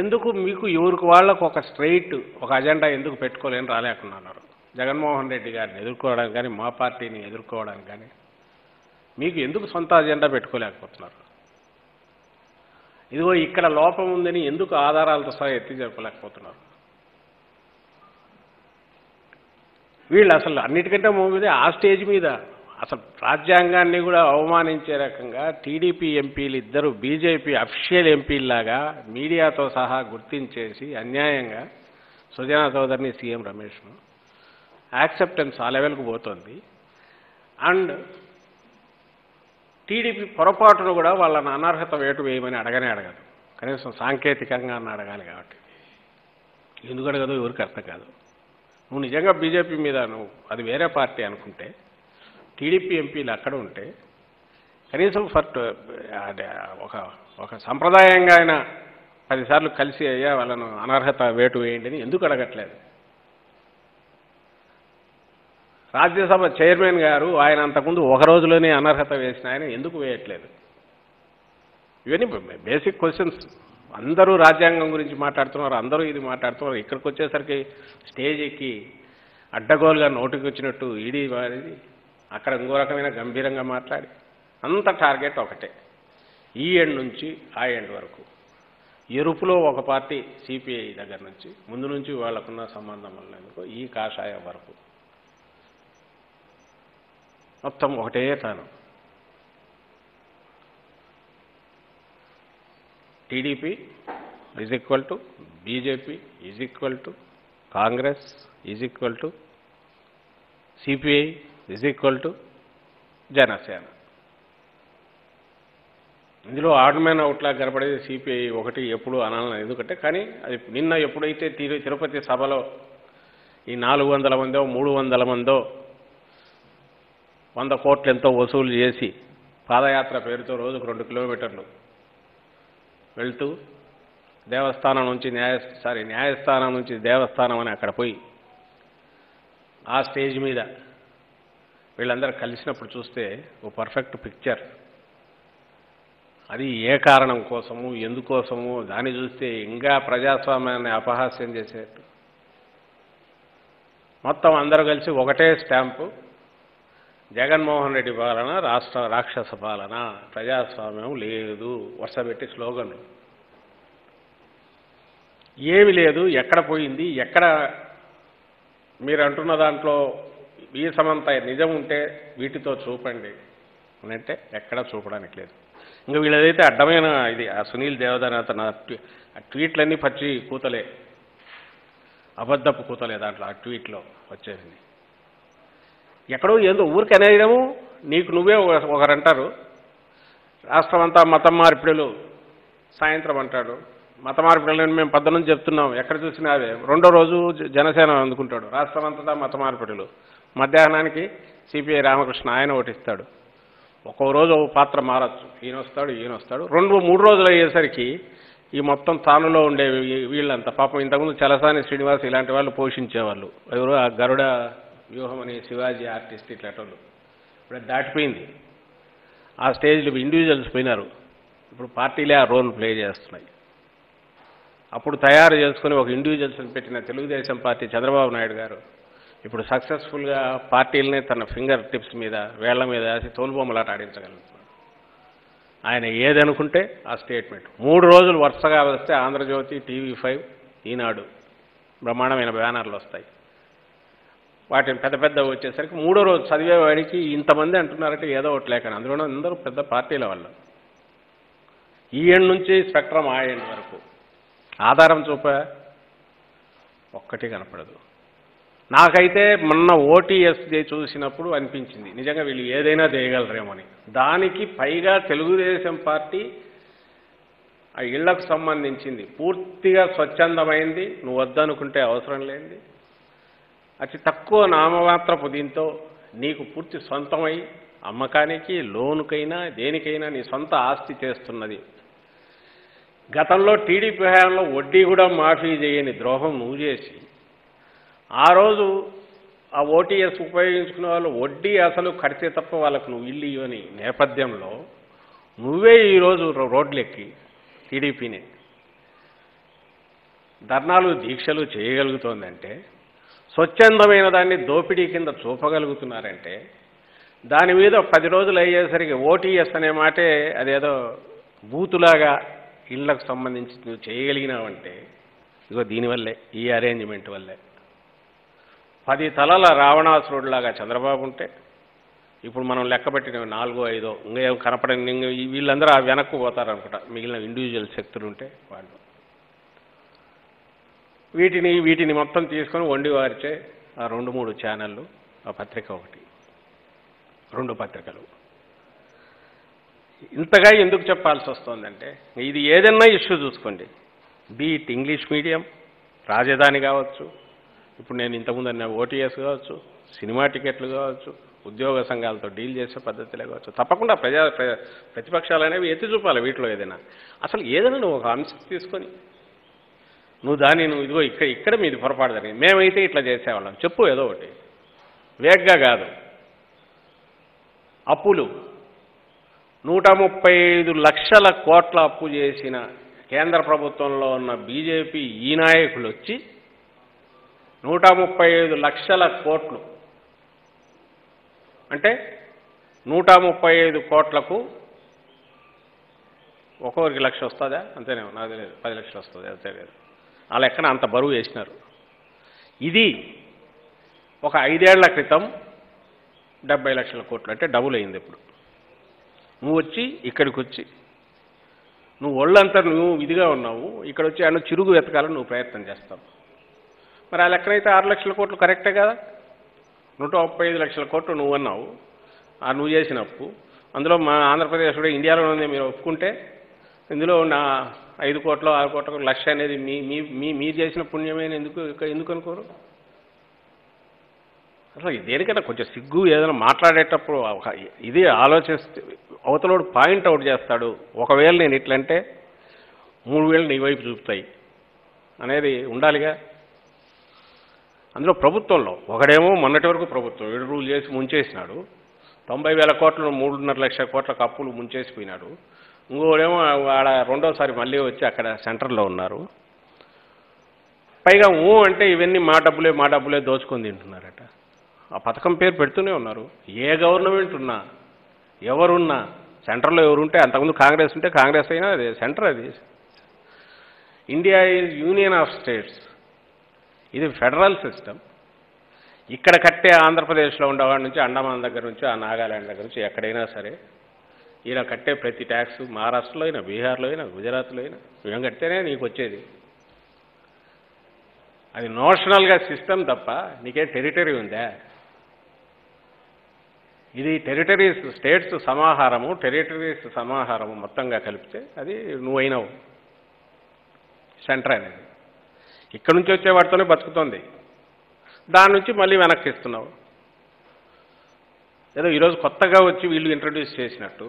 ఎందుకు మీకు ఎవరికి వాళ్ళకు ఒక స్ట్రైట్ ఒక అజెండా ఎందుకు పెట్టుకోలేని రాలేకున్నారు జగన్మోహన్ రెడ్డి గారిని ఎదుర్కోవడానికి కానీ మా పార్టీని ఎదుర్కోవడానికి కానీ మీకు ఎందుకు సొంత అజెండా పెట్టుకోలేకపోతున్నారు? ఇదిగో ఇక్కడ లోపం ఉందని ఎందుకు ఆధారాలతో సహా ఎత్తి చెప్పలేకపోతున్నారు? వీళ్ళు అసలు అన్నిటికంటే ముందు ఆ స్టేజ్ మీద అసలు రాజ్యాంగాన్ని కూడా అవమానించే రకంగా టీడీపీ ఎంపీలు ఇద్దరు బీజేపీ అఫిషియల్ ఎంపీల్లాగా మీడియాతో సహా గుర్తించేసి అన్యాయంగా సుజనా చౌదరిని సీఎం రమేష్ను యాక్సెప్టెన్స్ ఆ లెవెల్కు పోతుంది. అండ్ టీడీపీ పొరపాటును కూడా వాళ్ళని అనర్హత వేటు వేయమని అడగనే అడగదు. కనీసం సాంకేతికంగా అన్న అడగాలి కాబట్టి. ఎందుకు అడగదు? ఎవరికి అర్థం కాదు. నువ్వు నిజంగా బీజేపీ మీద నువ్వు అది వేరే పార్టీ అనుకుంటే టీడీపీ ఎంపీలు అక్కడ ఉంటే కనీసం ఫర్ ఒక ఒక సంప్రదాయంగా ఆయన పదిసార్లు కలిసి అయ్యా వాళ్ళను అనర్హత వేటు వేయండి అని ఎందుకు అడగట్లేదు? రాజ్యసభ చైర్మన్ గారు ఆయన అంతకుముందు ఒక రోజులోనే అనర్హత వేసిన ఆయన ఎందుకు వేయట్లేదు? ఇవన్నీ బేసిక్ క్వశ్చన్స్. అందరూ రాజ్యాంగం గురించి మాట్లాడుతున్నారు అందరూ ఇది మాట్లాడుతున్నారు. ఇక్కడికి వచ్చేసరికి స్టేజ్ ఎక్కి అడ్డగోలుగా నోటికి వచ్చినట్టు ఈడీ వారిది. అక్కడ ఇంకో రకమైన గంభీరంగా మాట్లాడి. అంత టార్గెట్ ఒకటే. ఈ ఎండ్ నుంచి ఆ ఎండ్ వరకు. ఎరుపులో ఒక పార్టీ సిపిఐ దగ్గర నుంచి ముందు నుంచి వాళ్ళకున్న సంబంధం వల్ల ఈ కాషాయం వరకు. మొత్తం ఒకటే తాను. TDP is equal to BJP is equal to Congress is equal to CPI is equal to Janasena. ఇందులో ఆడమైన అవుట్లా కనపడేది సిపిఐ ఒకటి ఎప్పుడు అనాలని ఎందుకంటే కానీ అది నిన్న ఎప్పుడైతే తిరు తిరుపతి సభలో ఈ నాలుగు వందల మందో మూడు వందల మందో వంద కోట్లు ఎంతో వసూలు చేసి పాదయాత్ర పేరుతో రోజుకు రెండు కిలోమీటర్లు వెళ్తూ దేవస్థానం నుంచి న్యాయ సారీ న్యాయస్థానం నుంచి దేవస్థానం అని అక్కడ పోయి ఆ స్టేజ్ మీద వీళ్ళందరూ కలిసినప్పుడు చూస్తే ఓ పర్ఫెక్ట్ పిక్చర్. అది ఏ కారణం కోసము ఎందుకోసము దాన్ని చూస్తే ఇంకా ప్రజాస్వామ్యాన్ని అపహాస్యం చేసేట్టు. మొత్తం అందరూ కలిసి ఒకటే స్టాంపు జగన్మోహన్ రెడ్డి పాలన రాష్ట్ర రాక్షస పాలన ప్రజాస్వామ్యం లేదు వరుసపెట్టి స్లోగన్లు ఏమి లేదు ఎక్కడ పోయింది ఎక్కడ మీరు అంటున్న దాంట్లో వీసమంత సమంత నిజం ఉంటే వీటితో చూపండి. అని అంటే ఎక్కడా చూపడానికి లేదు. ఇంకా వీళ్ళదైతే అడ్డమైన ఇది ఆ సునీల్ దేవదాని అతను ఆ ట్వీట్లన్నీ పచ్చి కూతలే. అబద్ధపు కూతలే దాంట్లో ఆ ట్వీట్లో వచ్చేసింది. ఎక్కడో ఏదో ఊరికి అనేయడము నీకు నువ్వే ఒక- ఒకరంటారు రాష్ట్రం అంతా మతం మార్పిడులు. సాయంత్రం అంటాడు. మత మార్పిడులని మేము పద్ద చెప్తున్నాం. ఎక్కడ చూసినా అవే. రెండో రోజు జనసేన అందుకుంటాడు. రాష్ట్రం అంతటా మత మార్పిడులు. మధ్యాహ్నానికి సిపిఐ రామకృష్ణ ఆయన ఓటిస్తాడు. ఒక్కో రోజు ఒక పాత్ర మారచ్చు. ఈయన వస్తాడు ఈయన వస్తాడు రెండు మూడు రోజులు అయ్యేసరికి ఈ మొత్తం తానులో ఉండే వీళ్ళంతా పాపం ఇంతకుముందు చలసాని శ్రీనివాస్ ఇలాంటి వాళ్ళు పోషించేవాళ్ళు. ఎవరు ఆ గరుడ వ్యూహం అనే శివాజీ ఆర్టిస్ట్ ఇట్లాంటి ఇప్పుడు దాటిపోయింది. ఆ స్టేజ్లో ఇండివిజువల్స్ పోయినారు. ఇప్పుడు పార్టీలే ఆ రోల్ ప్లే చేస్తున్నాయి. అప్పుడు తయారు చేసుకుని ఒక ఇండివిజువల్స్ని పెట్టిన తెలుగుదేశం పార్టీ చంద్రబాబు నాయుడు గారు ఇప్పుడు సక్సెస్ఫుల్గా పార్టీలనే తన ఫింగర్ టిప్స్ మీద వేళ్ళ మీద వేసి తోలుబొమ్మలాట ఆడించగలుగుతున్నాడు. ఆయన ఏదనుకుంటే ఆ స్టేట్మెంట్ మూడు రోజులు వరుసగా వస్తే ఆంధ్రజ్యోతి టీవీ ఫైవ్ ఈనాడు బ్రహ్మాండమైన బ్యానర్లు వస్తాయి. వాటిని పెద్ద పెద్ద వచ్చేసరికి మూడో రోజు చదివేవాడికి ఇంతమంది అంటున్నారంటే ఏదో ఒకటి లేకని అందులో అందరూ పెద్ద పార్టీల వాళ్ళు. ఈ ఎండ్ నుంచి స్పెక్ట్రమ్ ఆ ఎండ్ వరకు. ఆధారం చూప? ఒక్కటి కనపడదు. నాకైతే మొన్న ఓటీఎస్ చూసినప్పుడు అనిపించింది. నిజంగా వీళ్ళు ఏదైనా చేయగలరేమని. దానికి పైగా తెలుగుదేశం పార్టీ ఆ ఇళ్ళకు సంబంధించింది. పూర్తిగా స్వచ్ఛందమైంది. నువ్వు వద్దనుకుంటే అవసరం లేనిది. అతి తక్కువ నామమాత్రపు దీంతో నీకు పూర్తి సొంతమై అమ్మకానికి లోనుకైనా దేనికైనా నీ సొంత ఆస్తి చేస్తున్నది. గతంలో టీడీపీ హయాంలో వడ్డీ కూడా మాఫీ చేయని ద్రోహం నువ్వు చేసి ఆ రోజు ఆ ఓటీఎస్ ఉపయోగించుకునే వాళ్ళు వడ్డీ అసలు కడితే తప్ప వాళ్ళకు నువ్వు ఇల్లు ఇవ్వని నేపథ్యంలో నువ్వే ఈరోజు రోడ్లెక్కి టీడీపీని. ధర్నాలు దీక్షలు చేయగలుగుతోందంటే స్వచ్ఛందమైన దాన్ని దోపిడీ కింద చూపగలుగుతున్నారంటే దాని మీద పది రోజులు అయ్యేసరికి ఓటీఎస్ అనే మాటే అదేదో బూతులాగా ఇళ్ళకు సంబంధించి నువ్వు చేయగలిగినావంటే ఇగో దీనివల్లే ఈ అరేంజ్మెంట్ వల్లే. పది తలల రావణాసురుడిలాగా చంద్రబాబు ఉంటే ఇప్పుడు మనం లెక్కబెట్టిన నాలుగో ఐదో ఇంకా కనపడని వీళ్ళందరూ ఆ వెనక్కు పోతారనుకుంటా. మిగిలిన ఇండివిజువల్ శక్తులు ఉంటే వాళ్ళు. వీటిని వీటిని మొత్తం తీసుకొని వండి వారిచే ఆ రెండు మూడు ఛానళ్ళు ఆ పత్రిక ఒకటి. రెండు పత్రికలు. ఇంతగా ఎందుకు చెప్పాల్సి వస్తుందంటే ఇది ఏదన్నా ఇష్యూ చూసుకోండి. బీట్ ఇంగ్లీష్ మీడియం రాజధాని కావచ్చు ఇప్పుడు నేను ఇంతకుముందు అన్న ఓటీఎస్ కావచ్చు సినిమా టికెట్లు కావచ్చు ఉద్యోగ సంఘాలతో డీల్ చేసే పద్ధతిలో కావచ్చు. తప్పకుండా ప్రజా ప్ర- ప్రతిపక్షాలు అనేవి ఎత్తి చూపాలి వీటిలో ఏదైనా. అసలు ఏదైనా నువ్వు ఒక అంశం తీసుకొని నువ్వు దాన్ని నువ్వు ఇదిగో ఇక్కడ ఇక్కడ మీది పొరపాటు జరిగింది మేమైతే ఇట్లా చేసేవాళ్ళం. చెప్పు ఏదో ఒకటి. వేగ్గా కాదు. అప్పులు. నూట ముప్పై ఐదు లక్షల కోట్ల అప్పు చేసిన కేంద్ర ప్రభుత్వంలో ఉన్న బీజేపీ ఈ నాయకులు వచ్చి నూట ముప్పై ఐదు లక్షల కోట్లు. అంటే నూట ముప్పై ఐదు కోట్లకు ఒక్కొక్కరికి లక్ష వస్తుందా? అంతేనేమో నాకు తెలియదు పది లక్షలు వస్తుంది అంతే లేదు. ఆ లెక్కన అంత బరువు వేసినారు ఇది ఒక ఐదేళ్ళ క్రితం డెబ్బై లక్షల కోట్లు అంటే డబుల్ అయింది ఇప్పుడు. నువ్వు వచ్చి ఇక్కడికి వచ్చి నువ్వు ఒళ్ళంతా నువ్వు ఇదిగా ఉన్నావు ఇక్కడ వచ్చి ఆయన చిరుగు వెతకాలని నువ్వు ప్రయత్నం చేస్తావు. మరి ఆ లెక్కనైతే ఆరు లక్షల కోట్లు కరెక్టే కదా? నూట ముప్పై ఐదు లక్షల కోట్లు నువ్వు అన్నావు. ఆ నువ్వు చేసిన అప్పు. అందులో మా ఆంధ్రప్రదేశ్ కూడా ఇండియాలో ఉంది మీరు ఒప్పుకుంటే. ఇందులో ఉన్న ఐదు కోట్ల ఆరు కోట్ల లక్ష అనేది మీ మీ మీరు చేసిన పుణ్యమైన ఎందుకు ఎందుకు అనుకోరు? అసలు దేనికైనా కొంచెం సిగ్గు ఏదైనా మాట్లాడేటప్పుడు ఇది ఆలోచిస్తే అవతలోడు పాయింట్ అవుట్ చేస్తాడు. ఒకవేళ నేను ఇట్లంటే మూడు వేలు నీ వైపు చూపుతాయి. అనేది ఉండాలిగా. అందులో ప్రభుత్వంలో. ఒకడేమో మొన్నటి వరకు ప్రభుత్వం ఏడు రూల్ చేసి ముంచేసినాడు. తొంభై వేల కోట్లు మూడున్నర లక్షల కోట్ల అప్పులు ముంచేసిపోయినాడు. ఇంకోడేమో ఆడ రెండోసారి మళ్ళీ వచ్చి అక్కడ సెంటర్లో ఉన్నారు. పైగా ఊ అంటే ఇవన్నీ మా డబ్బులే మా డబ్బులే దోచుకొని తింటున్నారట. ఆ పథకం పేరు పెడుతూనే ఉన్నారు. ఏ గవర్నమెంట్ ఉన్నా ఎవరున్నా సెంటర్లో ఎవరుంటే అంతకుముందు కాంగ్రెస్ ఉంటే కాంగ్రెస్ అయినా అదే సెంటర్ అది. India is union of states. ఇది ఫెడరల్ సిస్టమ్. ఇక్కడ కట్టే ఆంధ్రప్రదేశ్లో ఉండేవాడి నుంచి అండమాన్ దగ్గర నుంచి ఆ నాగాలాండ్ దగ్గర నుంచి ఎక్కడైనా సరే ఈయన కట్టే ప్రతి ట్యాక్స్ మహారాష్ట్రలో అయినా బీహార్లో అయినా గుజరాత్లో అయినా మేము కడితేనే నీకు వచ్చేది. అది నోషనల్గా సిస్టమ్ తప్ప నీకే టెరిటరీ ఉందా? ఇది టెరిటరీస్ స్టేట్స్ సమాహారము టెరిటరీస్ సమాహారము మొత్తంగా కలిపితే అది నువ్వైనవు. సెంటర్ అనేది. ఇక్కడ నుంచి వచ్చే వాటితోనే బతుకుతోంది. దాని నుంచి మళ్ళీ వెనక్కి ఇస్తున్నావు ఏదో ఈరోజు కొత్తగా వచ్చి వీళ్ళు ఇంట్రడ్యూస్ చేసినట్టు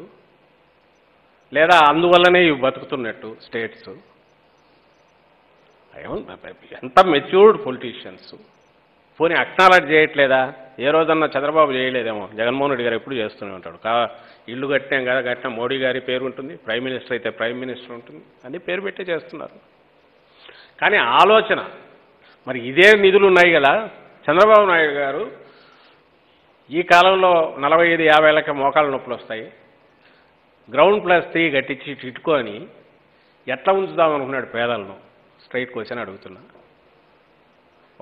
లేదా అందువల్లనే ఇవి బతుకుతున్నట్టు స్టేట్స్ ఎంత మెచ్యూర్డ్ పొలిటీషియన్స్ పోనీ అక్నాలెడ్జ్ చేయట్లేదా? ఏ రోజన్నా చంద్రబాబు చేయలేదేమో. జగన్మోహన్ రెడ్డి గారు ఎప్పుడు చేస్తూనే ఉంటాడు. కా ఇల్లు కట్టినాం కదా కట్టిన. మోడీ గారి పేరు ఉంటుంది ప్రైమ్ మినిస్టర్ అయితే ప్రైమ్ మినిస్టర్ ఉంటుంది అన్ని పేరు పెట్టే చేస్తున్నారు. కానీ ఆలోచన. మరి ఇదే నిధులు ఉన్నాయి కదా. చంద్రబాబు నాయుడు గారు ఈ కాలంలో నలభై ఐదు యాభై ఏళ్ళకి మోకాళ్ళ నొప్పులు వస్తాయి. గ్రౌండ్ ప్లస్ త్రీ కట్టించి ఇట్టుకొని ఎట్లా ఉంచుదాం అనుకున్నాడు పేదలను? స్ట్రైట్ క్వశ్చన్ అడుగుతున్నా.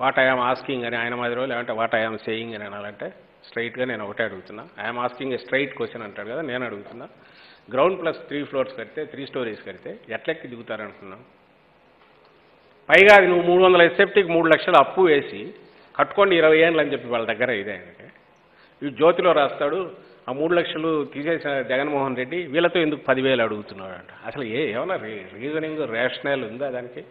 వాట్ ఐఎమ్ ఆస్కింగ్ అని ఆయన మాదిరి లేదంటే వాట్ ఐఎమ్ సేయింగ్ అని అనాలంటే స్ట్రైట్గా నేను ఒకటే అడుగుతున్నా. I'm asking a straight question అంటాడు కదా నేను అడుగుతున్నా. గ్రౌండ్ ప్లస్ త్రీ ఫ్లోర్స్ కడితే త్రీ స్టోరీస్ కడితే ఎట్లెక్కి దిగుతారనుకున్నాను పైగా అది నువ్వు మూడు వందల ఎస్ఎఫ్టీకి మూడు లక్షలు అప్పు వేసి కట్టుకోండి ఇరవై ఏళ్ళు అని చెప్పి వాళ్ళ దగ్గర ఇదే ఆయనకి. ఈ జ్యోతిలో రాస్తాడు ఆ మూడు లక్షలు తీసేసిన జగన్మోహన్ రెడ్డి వీళ్ళతో ఎందుకు పదివేలు అడుగుతున్నాడు అంట అసలు ఏ ఏమన్నా రీజనింగ్ రేషనల్ ఉందా దానికి?